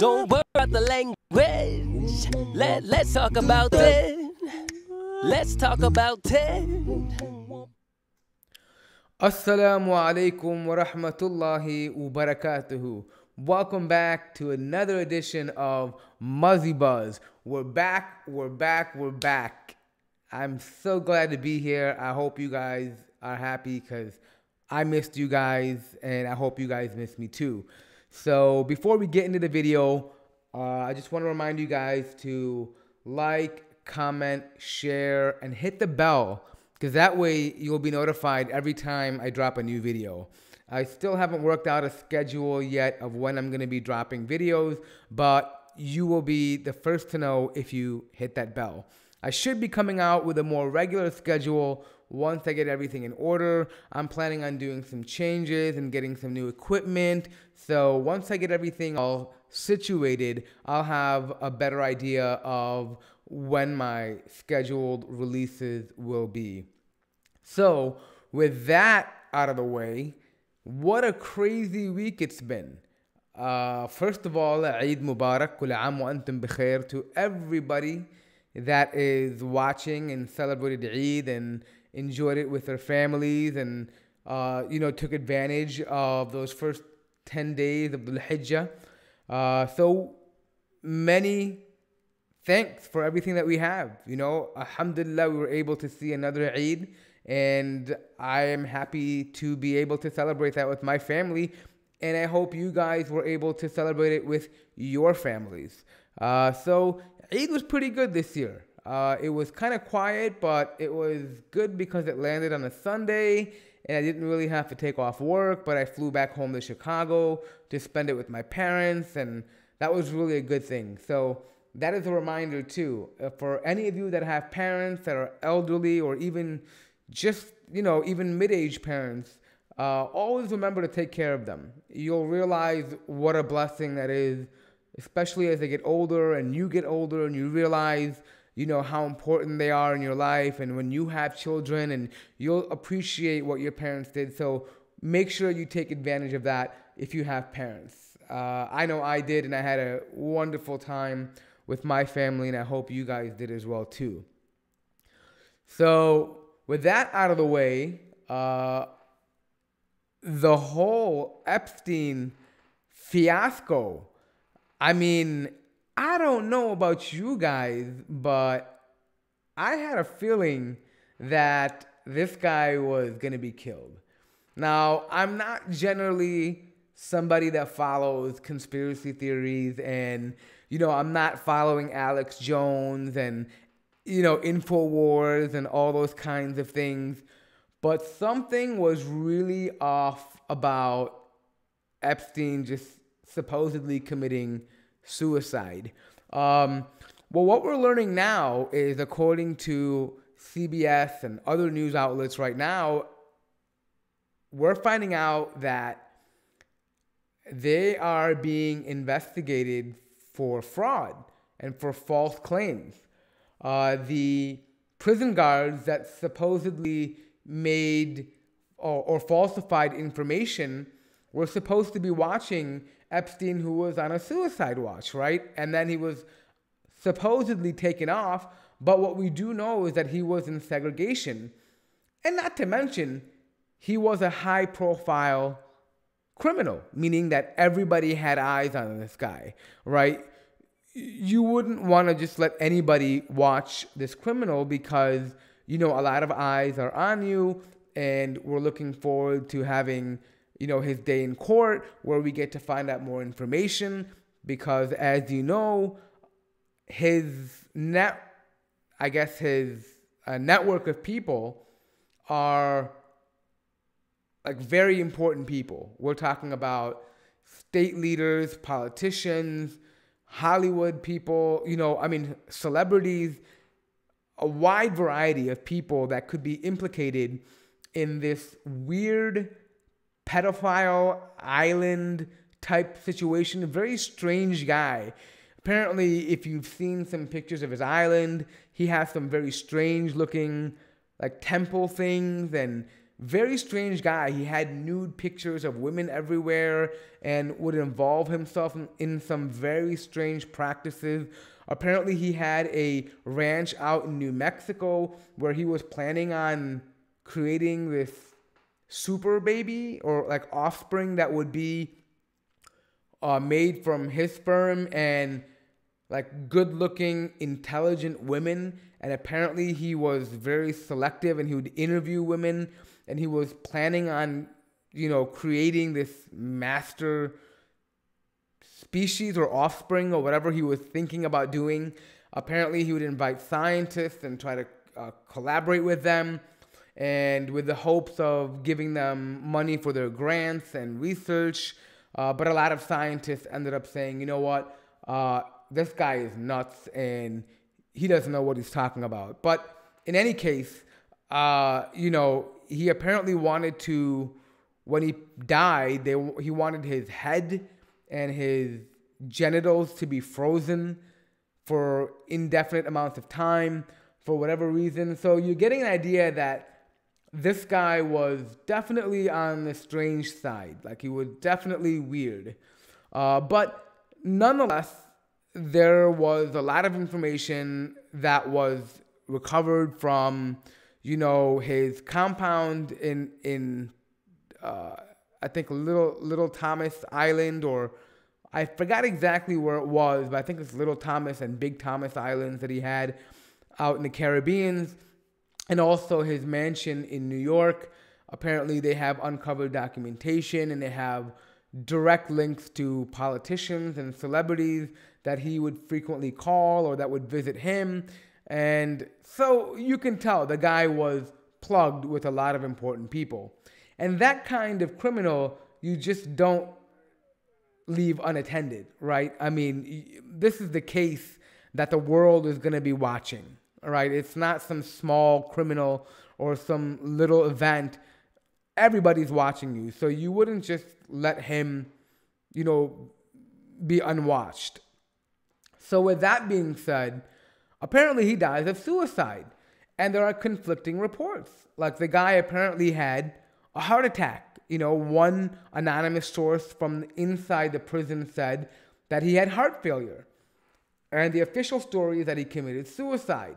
Don't worry about the language. Let, let's talk about it. Let's talk about it. Assalamu alaikum wa rahmatullahi wa barakatuhu. Welcome back to another edition of Muzzy Buzz. We're back, we're back, we're back. I'm so glad to be here. I hope you guys are happy because I missed you guys and I hope you guys missed me too. So before we get into the video, uh, I just want to remind you guys to like, comment, share, and hit the bell because that way you'll be notified every time I drop a new video. I still haven't worked out a schedule yet of when I'm going to be dropping videos, but you will be the first to know if you hit that bell. I should be coming out with a more regular schedule once I get everything in order. I'm planning on doing some changes and getting some new equipment. So once I get everything all situated, I'll have a better idea of when my scheduled releases will be. So, with that out of the way, what a crazy week it's been. Uh, first of all, Eid Mubarak, كل عام وأنتم بخير to everybody that is watching and celebrated Eid and enjoyed it with their families and uh, you know took advantage of those first 10 days of Dhul Hijjah. Uh, so many thanks for everything that we have. You know, Alhamdulillah, we were able to see another Eid, and I am happy to be able to celebrate that with my family. And I hope you guys were able to celebrate it with your families. Uh, so, Eid was pretty good this year. Uh, it was kind of quiet, but it was good because it landed on a Sunday and I didn't really have to take off work, but I flew back home to Chicago to spend it with my parents, and that was really a good thing. So, that is a reminder too uh, for any of you that have parents that are elderly or even just you know even mid-age parents uh, always remember to take care of them you'll realize what a blessing that is especially as they get older and you get older and you realize you know how important they are in your life and when you have children and you'll appreciate what your parents did so make sure you take advantage of that if you have parents uh, i know i did and i had a wonderful time with my family, and I hope you guys did as well too. So, with that out of the way, uh, the whole Epstein fiasco. I mean, I don't know about you guys, but I had a feeling that this guy was going to be killed. Now, I'm not generally somebody that follows conspiracy theories and you know, I'm not following Alex Jones and, you know, InfoWars and all those kinds of things. But something was really off about Epstein just supposedly committing suicide. Um, well, what we're learning now is, according to CBS and other news outlets right now, we're finding out that they are being investigated for fraud and for false claims. Uh, the prison guards that supposedly made or, or, falsified information were supposed to be watching Epstein, who was on a suicide watch, right? And then he was supposedly taken off. But what we do know is that he was in segregation. And not to mention, he was a high profile criminal, meaning that everybody had eyes on this guy, right? You wouldn't want to just let anybody watch this criminal because, you know, a lot of eyes are on you, and we're looking forward to having, you know, his day in court where we get to find out more information because, as you know, his net, I guess his uh, network of people are like very important people. We're talking about state leaders, politicians, Hollywood people, you know, I mean, celebrities, a wide variety of people that could be implicated in this weird pedophile island type situation. A very strange guy. Apparently, if you've seen some pictures of his island, he has some very strange looking like temple things and very strange guy. He had nude pictures of women everywhere and would involve himself in, in, some very strange practices. Apparently, he had a ranch out in New Mexico where he was planning on creating this super baby or like offspring that would be uh, made from his sperm and like good looking, intelligent women. And apparently, he was very selective and he would interview women and he was planning on, you know, creating this master species or offspring or whatever he was thinking about doing. Apparently, he would invite scientists and try to uh, collaborate with them, and with the hopes of giving them money for their grants and research. Uh, but a lot of scientists ended up saying, you know what, uh, this guy is nuts and he doesn't know what he's talking about. But in any case, uh, you know, he apparently wanted to when he died they he wanted his head and his genitals to be frozen for indefinite amounts of time for whatever reason so you're getting an idea that this guy was definitely on the strange side. Like he was definitely weird. Uh, but nonetheless there was a lot of information that was recovered from you know, his compound in in uh, I think Little Little Thomas Island or I forgot exactly where it was, but I think it's Little Thomas and Big Thomas Islands that he had out in the Caribbean, and also his mansion in New York. Apparently, they have uncovered documentation and they have direct links to politicians and celebrities that he would frequently call or that would visit him. And so you can tell the guy was plugged with a lot of important people. And that kind of criminal, you just don't leave unattended, right? I mean, this is the case that the world is going to be watching, right? It's not some small criminal or some little event. Everybody's watching you. So you wouldn't just let him, you know, be unwatched. So, with that being said, Apparently, he dies of suicide. And there are conflicting reports. Like the guy apparently had a heart attack. You know, one anonymous source from inside the prison said that he had heart failure. And the official story is that he committed suicide.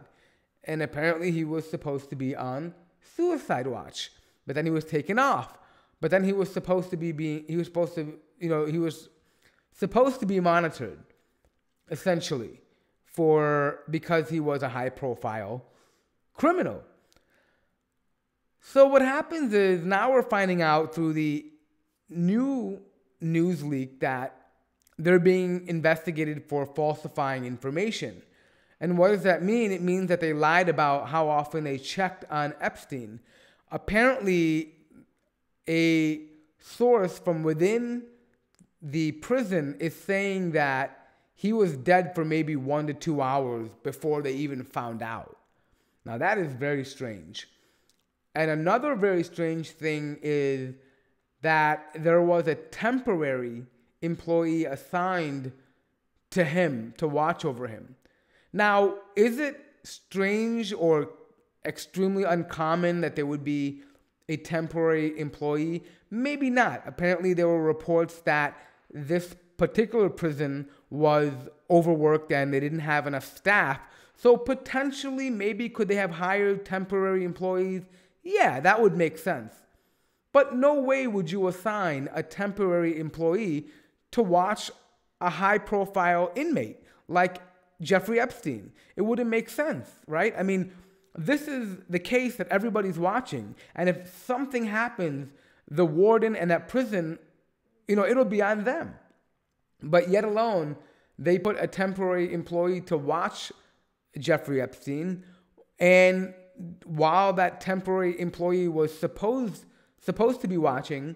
And apparently, he was supposed to be on suicide watch. But then he was taken off. But then he was supposed to be being, he was supposed to, you know, he was supposed to be monitored, essentially for because he was a high profile criminal. So what happens is now we're finding out through the new news leak that they're being investigated for falsifying information. And what does that mean? It means that they lied about how often they checked on Epstein. Apparently, a source from within the prison is saying that he was dead for maybe one to two hours before they even found out. Now, that is very strange. And another very strange thing is that there was a temporary employee assigned to him to watch over him. Now, is it strange or extremely uncommon that there would be a temporary employee? Maybe not. Apparently, there were reports that this particular prison was overworked and they didn't have enough staff. So potentially, maybe could they have hired temporary employees? Yeah, that would make sense. But no way would you assign a temporary employee to watch a high profile inmate like Jeffrey Epstein. It wouldn't make sense, right? I mean, this is the case that everybody's watching. And if something happens, the warden and that prison, you know, it'll be on them. But yet alone, they put a temporary employee to watch Jeffrey Epstein. And while that temporary employee was supposed supposed to be watching,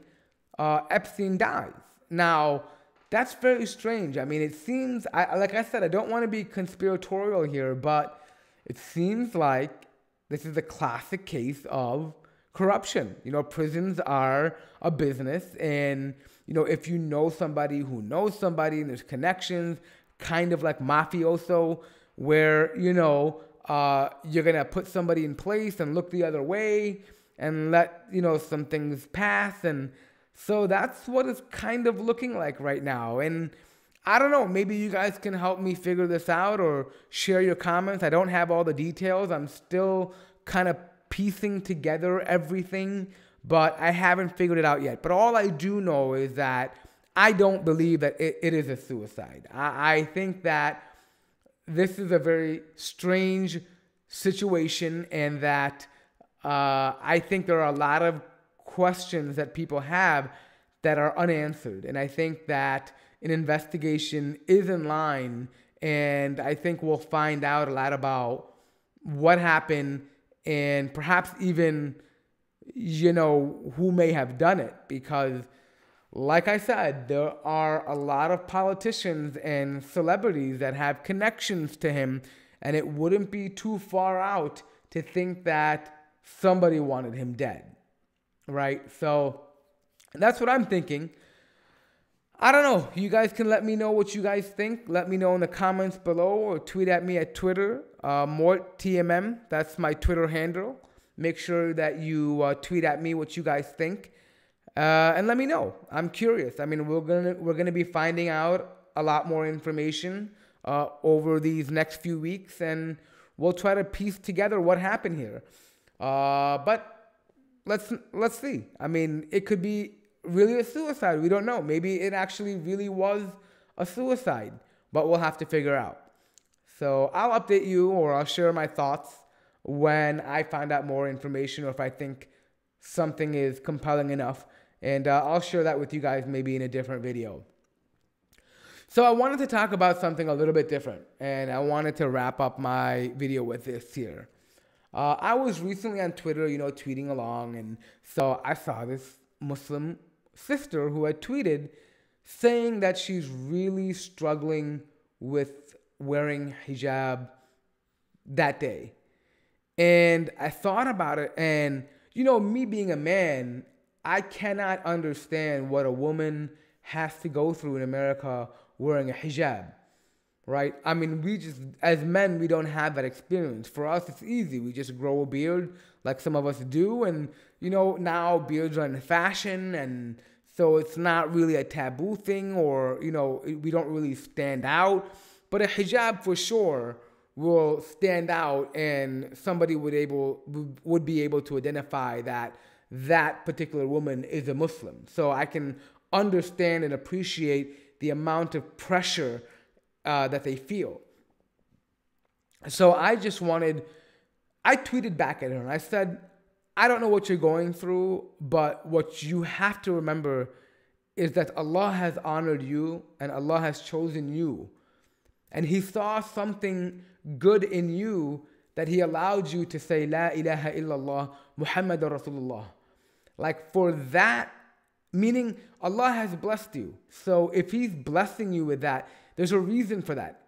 uh, Epstein dies. Now, that's very strange. I mean, it seems, I, like I said, I don't want to be conspiratorial here, but it seems like this is a classic case of corruption. You know, prisons are a business, and you know, if you know somebody who knows somebody and there's connections, kind of like mafioso, where, you know, uh, you're going to put somebody in place and look the other way. and let, you know, some things pass. And so that's what it's kind of looking like right now. And I don't know, maybe you guys can help me figure this out or share your comments. I don't have all the details. I'm still kind of piecing together everything, but I haven't figured it out yet. But all I do know is that I don't believe that it, it is a suicide. I, I think that this is a very strange situation and that uh, I think there are a lot of questions that people have that are unanswered. And I think that an investigation is in line. And I think we'll find out a lot about what happened and perhaps even, you know, who may have done it. Because, like I said, there are a lot of politicians and celebrities that have connections to him. And it wouldn't be too far out to think that somebody wanted him dead, right? So that's what I'm thinking. I don't know. You guys can let me know what you guys think. Let me know in the comments below or tweet at me at Twitter, uh, MortTMM. That's my Twitter handle. Make sure that you uh, tweet at me what you guys think, uh, and let me know. I'm curious. I mean, we're gonna we're gonna be finding out a lot more information uh, over these next few weeks, and we'll try to piece together what happened here. Uh, but let's let's see. I mean, it could be really a suicide. We don't know. Maybe it actually really was a suicide, but we'll have to figure out. So I'll update you or I'll share my thoughts when I find out more information or if I think something is compelling enough. And uh, I'll share that with you guys maybe in a different video. So I wanted to talk about something a little bit different, and I wanted to wrap up my video with this here. Uh, I was recently on Twitter, you know, tweeting along, and so I saw this Muslim sister who had tweeted saying that she's really struggling with wearing hijab that day. And I thought about it, and you know, me being a man, I cannot understand what a woman has to go through in America wearing a hijab right? I mean, we just, as men, we don't have that experience. For us, it's easy. We just grow a beard like some of us do. And, you know, now beards are in fashion. And so it's not really a taboo thing or, you know, we don't really stand out. But a hijab for sure will stand out and somebody would able would be able to identify that that particular woman is a Muslim. So I can understand and appreciate the amount of pressure uh, that they feel. So I just wanted, I tweeted back at her and I said, I don't know what you're going through, but what you have to remember is that Allah has honored you and Allah has chosen you. And He saw something good in you that He allowed you to say, La ilaha illallah, Muhammad Rasulullah. Like for that, meaning Allah has blessed you. So if He's blessing you with that, there's a reason for that.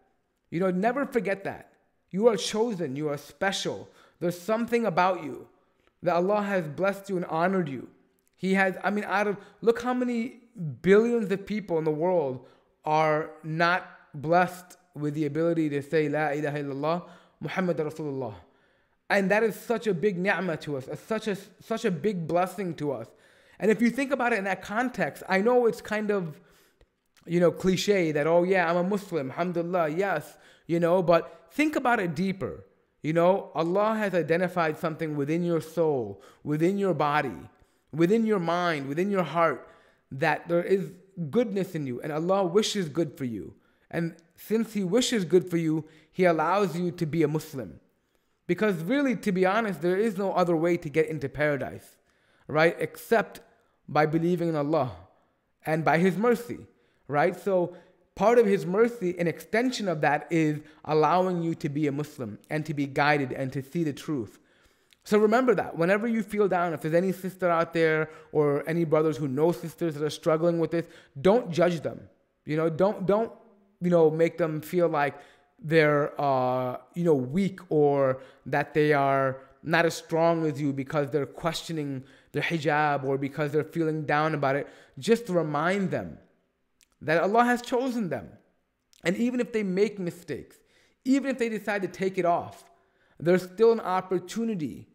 You know, never forget that. You are chosen, you are special. There's something about you that Allah has blessed you and honored you. He has, I mean, out of, look how many billions of people in the world are not blessed with the ability to say La ilaha illallah, Muhammad Rasulullah. And that is such a big ni'mah to us, such a, such a big blessing to us. And if you think about it in that context, I know it's kind of you know, cliche that, oh yeah, I'm a Muslim, alhamdulillah, yes, you know, but think about it deeper. You know, Allah has identified something within your soul, within your body, within your mind, within your heart, that there is goodness in you, and Allah wishes good for you. And since He wishes good for you, He allows you to be a Muslim. Because really, to be honest, there is no other way to get into paradise, right? Except by believing in Allah and by His mercy right? So part of his mercy, an extension of that is allowing you to be a Muslim and to be guided and to see the truth. So remember that whenever you feel down, if there's any sister out there or any brothers who know sisters that are struggling with this, don't judge them. You know, don't don't you know make them feel like they're uh, you know weak or that they are not as strong as you because they're questioning their hijab or because they're feeling down about it. Just remind them that Allah has chosen them. And even if they make mistakes, even if they decide to take it off, there's still an opportunity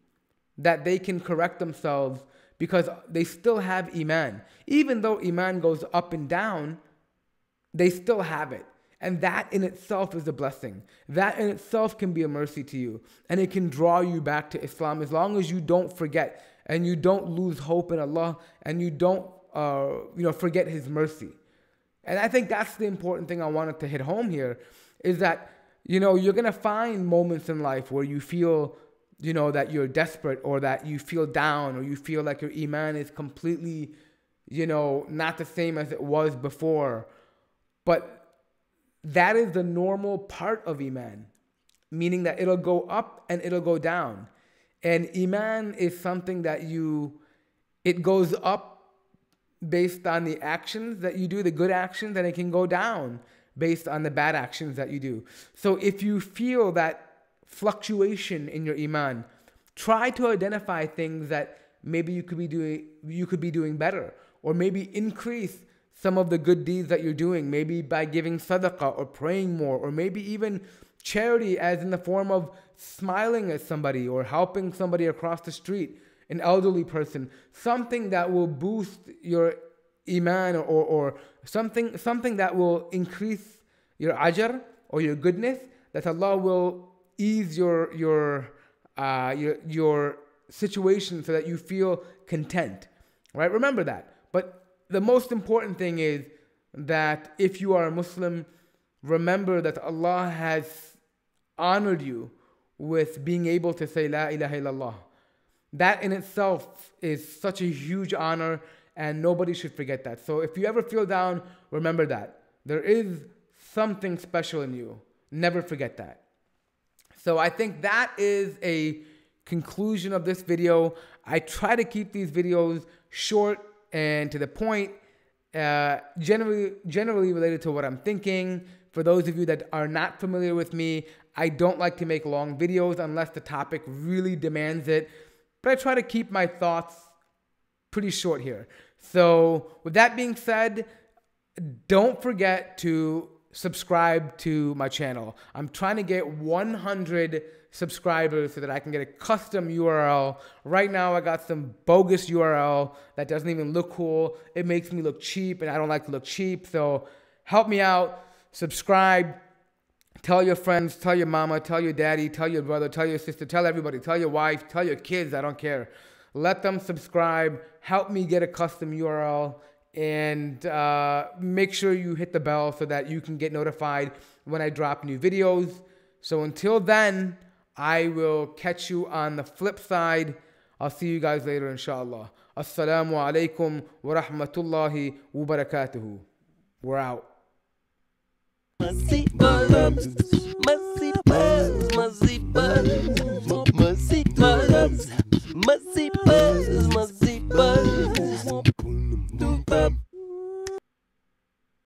that they can correct themselves because they still have Iman. Even though Iman goes up and down, they still have it. And that in itself is a blessing. That in itself can be a mercy to you. And it can draw you back to Islam as long as you don't forget and you don't lose hope in Allah and you don't uh, you know forget his mercy. And I think that's the important thing I wanted to hit home here is that you know you're going to find moments in life where you feel you know that you're desperate or that you feel down or you feel like your iman is completely you know not the same as it was before. But that is the normal part of iman meaning that it'll go up and it'll go down. And iman is something that you it goes up based on the actions that you do the good actions and it can go down based on the bad actions that you do so if you feel that fluctuation in your iman. Try to identify things that maybe you could be doing you could be doing better or maybe increase some of the good deeds that you're doing maybe by giving sadaqah or praying more or maybe even charity as in the form of smiling at somebody or helping somebody across the street an elderly person something that will boost your iman or, or something something that will increase your ajr or your goodness that Allah will ease your your uh, your your situation so that you feel content. Right? Remember that. But the most important thing is that if you are a Muslim, remember that Allah has honored you with being able to say La ilaha illallah. That in itself is such a huge honor, and nobody should forget that. So if you ever feel down, remember that. There is something special in you. Never forget that. So I think that is a conclusion of this video. I try to keep these videos short and to the point, uh, generally generally related to what I'm thinking. For those of you that are not familiar with me, I don't like to make long videos unless the topic really demands it. But I try to keep my thoughts pretty short here. So, with that being said, don't forget to subscribe to my channel. I'm trying to get 100 subscribers so that I can get a custom URL. Right now, I got some bogus URL that doesn't even look cool. It makes me look cheap, and I don't like to look cheap. So help me out, subscribe. Tell your friends, tell your mama, tell your daddy, tell your brother, tell your sister, tell everybody, tell your wife, tell your kids, I don't care. Let them subscribe. Help me get a custom URL and uh, make sure you hit the bell so that you can get notified when I drop new videos. So until then, I will catch you on the flip side. I'll see you guys later, inshallah. Assalamu alaikum wa rahmatullahi wa barakatuhu. We're out. Muzzy buzz, muzzy buzz,